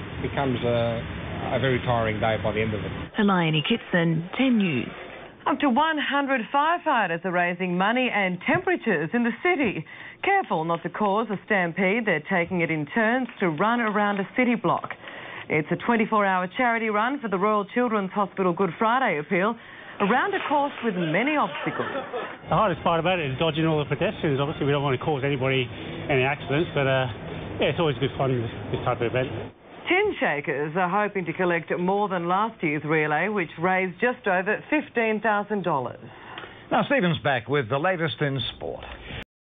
It becomes a, a very tiring day by the end of it. Hermione Kitson, 10 News. Up to 100 firefighters are raising money and temperatures in the city. Careful not to cause a stampede, they're taking it in turns to run around a city block. It's a 24-hour charity run for the Royal Children's Hospital Good Friday appeal, around a course with many obstacles. The hardest part about it is dodging all the pedestrians. Obviously, we don't want to cause anybody any accidents, but uh, yeah, it's always good fun, this, this type of event. Tin Shakers are hoping to collect more than last year's relay, which raised just over $15,000. Now, Stephen's back with the latest in sport.